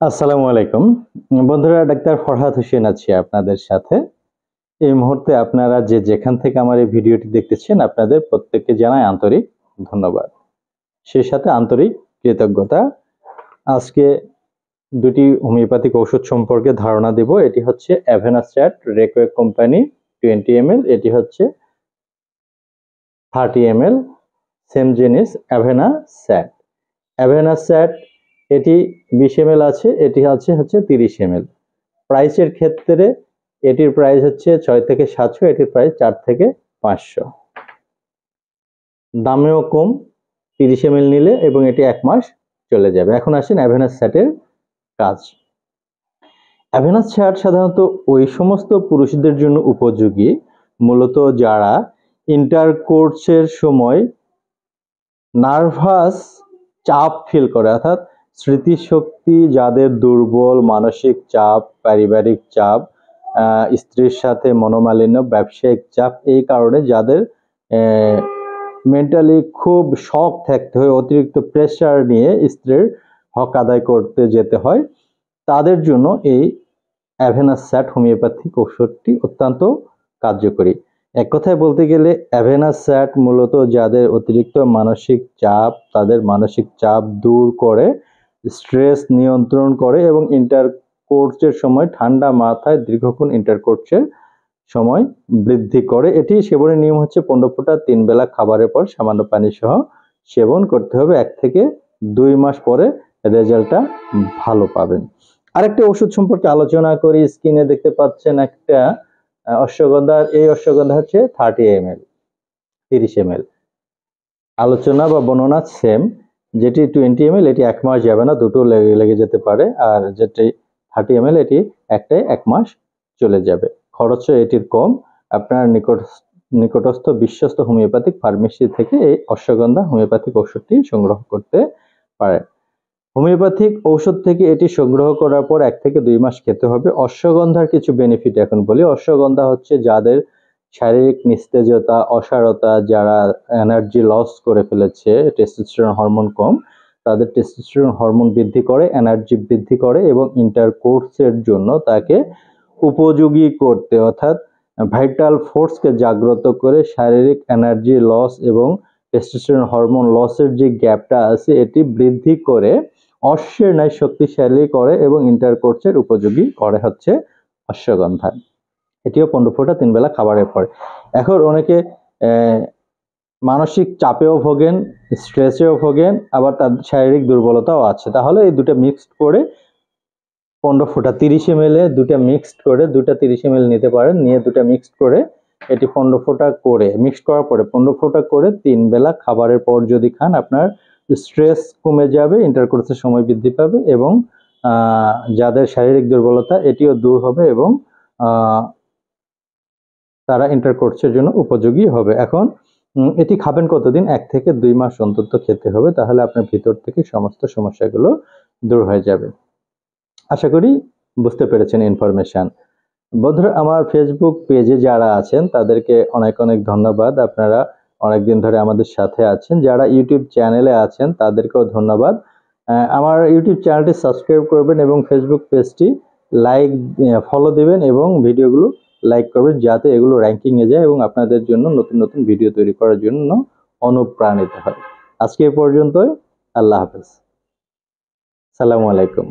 আসসালামু আলাইকুম। বন্ধুরা, ডাক্তার ফরহাদ হোসেন আছি আপনাদের সাথে। এই মুহূর্তে আপনারা যে যেখান থেকে আমার এই ভিডিওটি দেখতেছেন, আপনাদের প্রত্যেককে জানাই আন্তরিক ধন্যবাদ। সেই সাথে আন্তরিক কৃতজ্ঞতা। আজকে দুটি হোমিওপ্যাথিক ওষুধ সম্পর্কে ধারণা দেব। এটি হচ্ছে অ্যাভেনাস্ট্যাট রেকোয়েক কোম্পানি টোয়েন্টি এম এটি হচ্ছে থার্টি এম এল, সেম জিনিস অ্যাভেনা স্যাট অ্যাভেনা স্যাট এটি বিশ এম আছে, এটি আছে হচ্ছে তিরিশ এম প্রাইসের ক্ষেত্রে এটির প্রাইস হচ্ছে ছয় থেকে সাতশো, এটির প্রাইস চার থেকে পাঁচশো। দামেও কম, তিরিশ এম নিলে এবং এটি এক মাস চলে যাবে। এখন আসেন অ্যাভেনাস স্যাটের কাজ। অ্যাভেনাস স্যাট সাধারণত ওই সমস্ত পুরুষদের জন্য উপযোগী। মূলত যারা ইন্টার কোর্সের সময় নার্ভাস চাপ ফিল করে, অর্থাৎ স্মৃতিশক্তি যাদের দুর্বল মানসিক চাপ, পারিবারিক চাপ স্ত্রীর সাথে মনোমালিন্য, ব্যবসায়িক চাপ, এই কারণে যাদের মেন্টালি খুব শখ থাকতে হয়, অতিরিক্ত প্রেশার নিয়ে স্ত্রীর হক আদায় করতে যেতে হয়, তাদের জন্য এই অ্যাভেনাস স্যাট হোমিওপ্যাথিক ওষুধটি অত্যন্ত কার্যকরী। এক কথায় বলতে গেলে অ্যাভেনাস স্যাট মূলত যাদের অতিরিক্ত মানসিক চাপ, তাদের মানসিক চাপ দূর করে স্ট্রেস নিয়ন্ত্রণ করে এবং ইন্টার কোর্সের সময় ঠান্ডা মাথায় দীর্ঘক্ষণ ইন্টার কোর্সের সময় বৃদ্ধি করে। এটি সেবনের নিয়ম হচ্ছে পনেরো ফুটা তিন বেলা খাবারের পর সামান্য পানি সহ সেবন করতে হবে। এক থেকে দুই মাস পরে রেজাল্টটা ভালো পাবেন। আরেকটা ওষুধ সম্পর্কে আলোচনা করি। স্কিনে দেখতে পাচ্ছেন একটা অশ্বগন্ধার, এই অশ্বগন্ধা হচ্ছে থার্টি এম এল তিরিশ এম আলোচনা বা বর্ণনা সেম যেটি টোয়েন্টি এম এটি এক মাস যাবে না, দুটো লেগে যেতে পারে, আর যেটি থার্টি এম এটি একটাই এক মাস চলে যাবে। খরচও এটির কম। আপনার নিকট, নিকটস্থ, বিশ্বস্ত হোমিওপ্যাথিক ফার্মেসি থেকে এই অশ্বগন্ধা হোমিওপ্যাথিক ওষুধটি সংগ্রহ করতে পারেন। হোমিওপ্যাথিক ঔষধ থেকে এটি সংগ্রহ করার পর এক থেকে দুই মাস খেতে হবে। অশ্বগন্ধার কিছু বেনিফিট এখন বলি। অশ্বগন্ধা হচ্ছে যাদের শারীরিক নিস্তেজতা, অসারতা যারা এনার্জি লস করে ফেলেছে টেস্টোস্টেরন হরমোন কম, তাদের টেস্টোস্টেরন হরমোন বৃদ্ধি করে এনার্জি বৃদ্ধি করে এবং ইন্টারকোর্সের জন্য তাকে উপযোগী করতে অর্থাৎ ভাইটাল ফোর্সকে জাগ্রত করে শারীরিক এনার্জি লস এবং টেস্টোস্টেরন হরমোন লসের যে গ্যাপটা আছে, এটি বৃদ্ধি করে, অশ্বের ন্যায় শক্তিশালী করে এবং ইন্টারকোর্সের উপযোগী করে হচ্ছে অশ্বগন্ধা। এটিও পনেরো ফোটা তিন বেলা খাবারের পর। এখন অনেকে মানসিক চাপেও ভোগেন, স্ট্রেসেও ভোগেন, আবার তার শারীরিক দুর্বলতাও আছে। তাহলে এই দুটো মিক্সড করে পনেরো ফোটা তিরিশ এম এল দুটা মিক্সড করে দুটা তিরিশ এম নিতে পারেন, নিয়ে দুটা মিক্সড করে এটি পনেরো ফোটা করে মিক্সড করার পরে পনেরো ফোটা করে তিন বেলা খাবারের পর যদি খান, আপনার স্ট্রেস কমে যাবে ইন্টারকোর্সের সময় বৃদ্ধি পাবে এবং যাদের শারীরিক দুর্বলতা, এটিও দূর হবে এবং তারা ইন্টারকোর্সের জন্য উপযোগী হবে। এখন এটি খাবেন কতদিন? এক থেকে দুই মাস অন্তত খেতে হবে, তাহলে আপনার ভিতর থেকে সমস্ত সমস্যাগুলো দূর হয়ে যাবে। আশা করি বুঝতে পেরেছেন ইনফরমেশান বন্ধুরা, আমার ফেসবুক পেজে যারা আছেন, তাদেরকে অনেক অনেক ধন্যবাদ। আপনারা অনেকদিন ধরে আমাদের সাথে আছেন। যারা ইউটিউব চ্যানেলে আছেন, তাদেরকেও ধন্যবাদ। আমার ইউটিউব চ্যানেলটি সাবস্ক্রাইব করবেন এবং ফেসবুক পেজটি লাইক ফলো দেবেন এবং ভিডিওগুলো লাইক করবেন যাতে এগুলো র্যাঙ্কিংয়ে যায় এবং আপনাদের জন্য নতুন নতুন ভিডিও তৈরি করার জন্য অনুপ্রাণিত হয়। আজকে এ পর্যন্তই, আল্লাহ হাফেজ। সালামু আলাইকুম।